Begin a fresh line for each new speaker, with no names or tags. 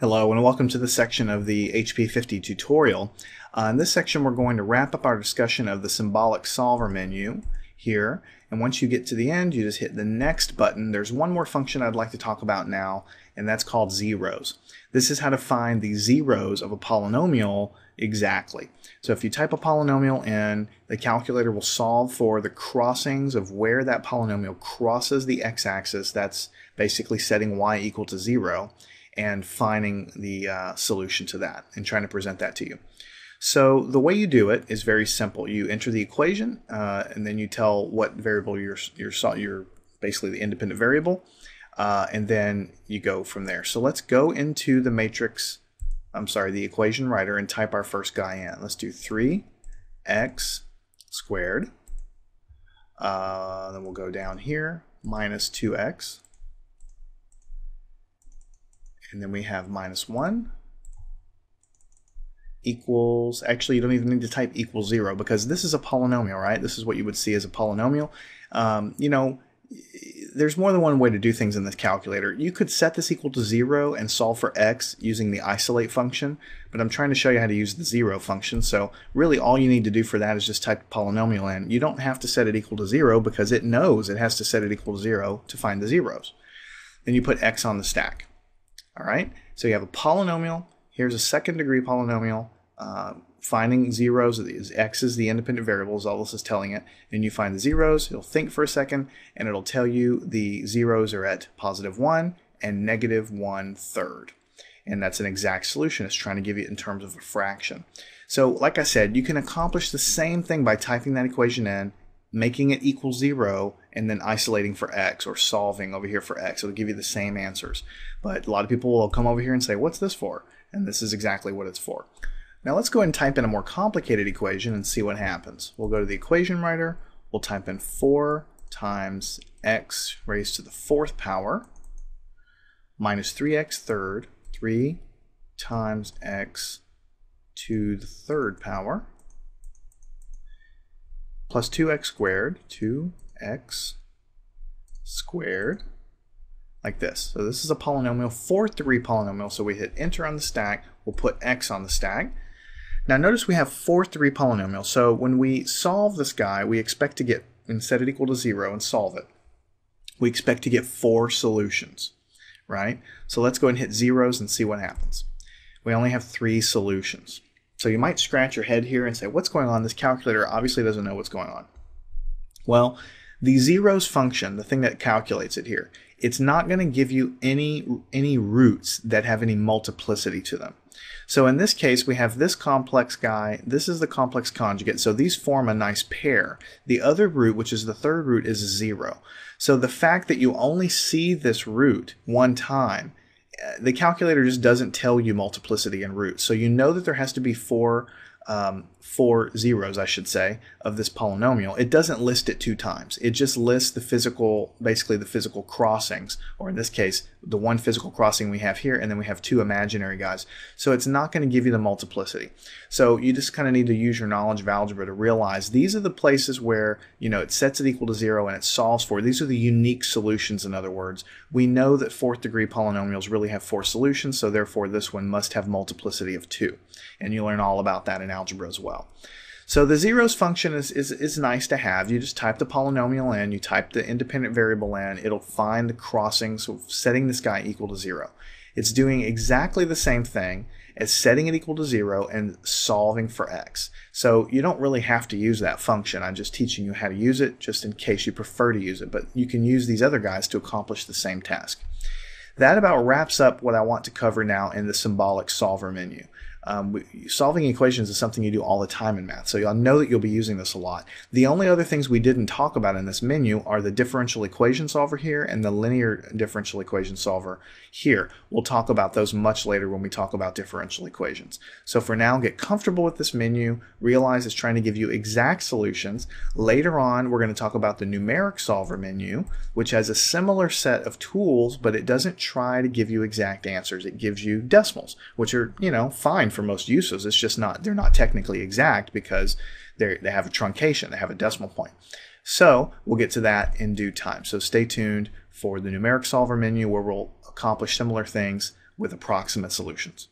Hello and welcome to the section of the HP50 tutorial. Uh, in this section we're going to wrap up our discussion of the symbolic solver menu here and once you get to the end you just hit the next button. There's one more function I'd like to talk about now and that's called zeros. This is how to find the zeros of a polynomial exactly. So if you type a polynomial in, the calculator will solve for the crossings of where that polynomial crosses the x-axis. That's basically setting y equal to 0 and finding the uh, solution to that and trying to present that to you. So the way you do it is very simple. You enter the equation uh, and then you tell what variable you're, you're, you're basically the independent variable uh, and then you go from there. So let's go into the matrix, I'm sorry, the equation writer and type our first guy in. Let's do 3x squared. Uh, then we'll go down here, minus 2x and then we have minus 1 equals, actually you don't even need to type equals 0 because this is a polynomial, right? This is what you would see as a polynomial. Um, you know, there's more than one way to do things in this calculator. You could set this equal to 0 and solve for x using the isolate function, but I'm trying to show you how to use the 0 function, so really all you need to do for that is just type polynomial in. You don't have to set it equal to 0 because it knows it has to set it equal to 0 to find the zeros. Then you put x on the stack. All right, so you have a polynomial. Here's a second degree polynomial. Uh, finding zeros, of these x is the independent variable, is all this is telling it. And you find the zeros, it'll think for a second, and it'll tell you the zeros are at positive 1 and negative 1 third. And that's an exact solution. It's trying to give you in terms of a fraction. So like I said, you can accomplish the same thing by typing that equation in making it equal zero and then isolating for x or solving over here for x. It'll give you the same answers. But a lot of people will come over here and say, what's this for? And this is exactly what it's for. Now let's go ahead and type in a more complicated equation and see what happens. We'll go to the equation writer. We'll type in 4 times x raised to the fourth power minus 3x third, 3 times x to the third power plus 2x squared, 2x squared, like this. So this is a polynomial, fourth degree polynomial, so we hit enter on the stack, we'll put x on the stack. Now notice we have fourth degree polynomial, so when we solve this guy, we expect to get, and set it equal to zero and solve it, we expect to get four solutions, right? So let's go and hit zeros and see what happens. We only have three solutions. So you might scratch your head here and say, what's going on? This calculator obviously doesn't know what's going on. Well, the zeros function, the thing that calculates it here, it's not going to give you any, any roots that have any multiplicity to them. So in this case, we have this complex guy. This is the complex conjugate. So these form a nice pair. The other root, which is the third root, is zero. So the fact that you only see this root one time the calculator just doesn't tell you multiplicity and roots. So you know that there has to be four um, four zeros, I should say, of this polynomial. It doesn't list it two times. It just lists the physical, basically the physical crossings, or in this case, the one physical crossing we have here, and then we have two imaginary guys. So it's not going to give you the multiplicity. So you just kind of need to use your knowledge of algebra to realize these are the places where, you know, it sets it equal to zero and it solves for. These are the unique solutions, in other words. We know that fourth degree polynomials really have four solutions, so therefore this one must have multiplicity of two. And you learn all about that in algebra as well. So the zeros function is, is, is nice to have. You just type the polynomial in, you type the independent variable in, it'll find the crossings, of setting this guy equal to zero. It's doing exactly the same thing as setting it equal to zero and solving for x. So you don't really have to use that function. I'm just teaching you how to use it just in case you prefer to use it, but you can use these other guys to accomplish the same task. That about wraps up what I want to cover now in the symbolic solver menu. Um, solving equations is something you do all the time in math, so you'll know that you'll be using this a lot. The only other things we didn't talk about in this menu are the differential equation solver here and the linear differential equation solver here. We'll talk about those much later when we talk about differential equations. So for now, get comfortable with this menu, realize it's trying to give you exact solutions. Later on, we're going to talk about the numeric solver menu, which has a similar set of tools, but it doesn't try to give you exact answers. It gives you decimals, which are, you know, fine for most uses. It's just not, they're not technically exact because they they have a truncation, they have a decimal point. So we'll get to that in due time. So stay tuned for the numeric solver menu where we'll accomplish similar things with approximate solutions.